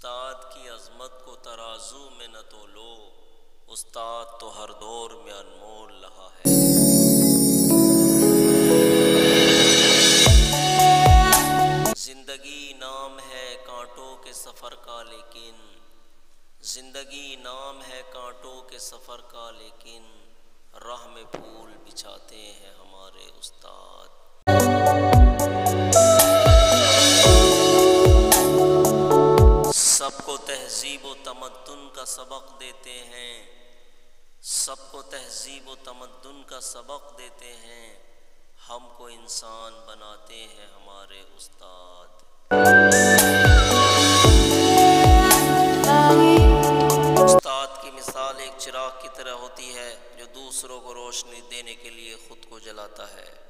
उस्ताद की अजमत को तराजू में न तो लो। उस्ताद तो हर दौर में अनमोल रहा है। ज़िंदगी नाम है कांटों के सफ़र का लेकिन। ज़िंदगी नाम है कांटों के सफ़र का लेकिन। राह में फूल बिछाते तहजीब व तमद्दुन का सबक देते हैं। सबको तहजीब व तमद्दुन का सबक देते हैं। हमको इंसान बनाते हैं हमारे उस्ताद। उस्ताद की मिसाल एक चिराग की तरह होती है, जो दूसरों को रोशनी देने के लिए खुद को जलाता है।